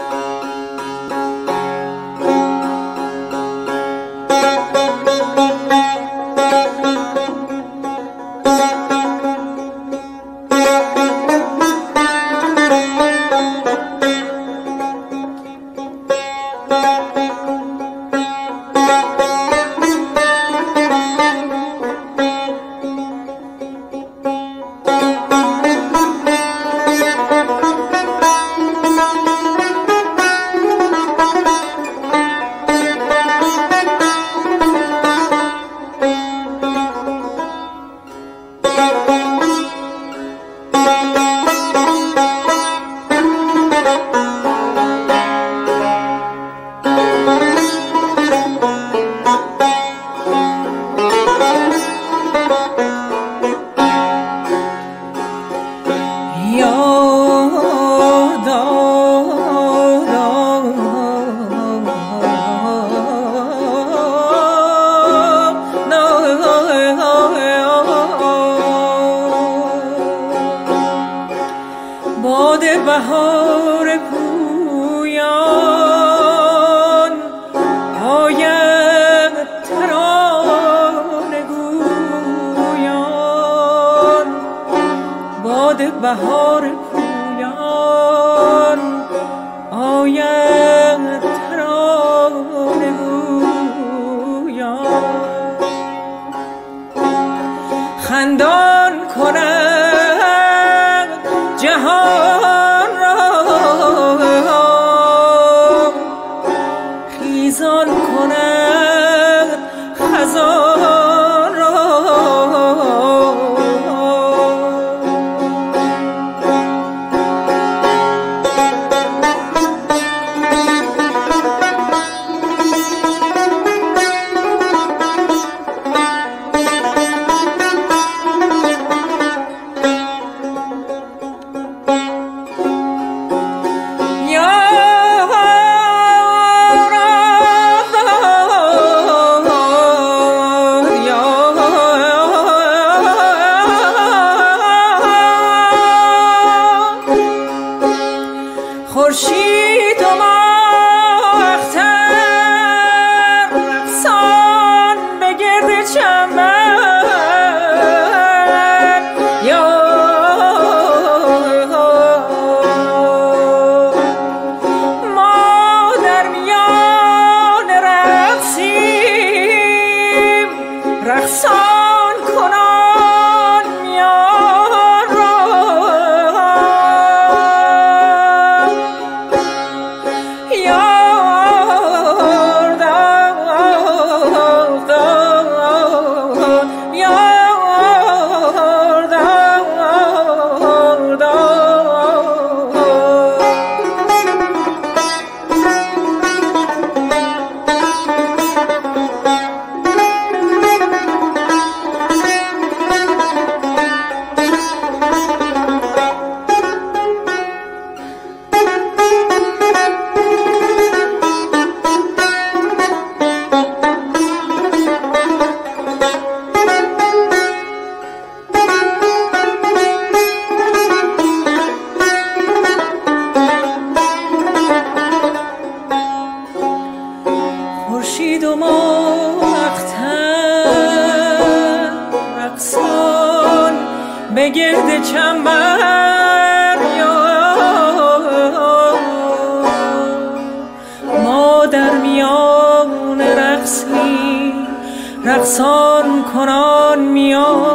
Bye. باد بهار پویان. پایم تران گویان. باد بهار پویان. آیم تو مختم خورشید و ما اختر رقصان به گرد چنبر ما در میان رقصی رقصان کنان میان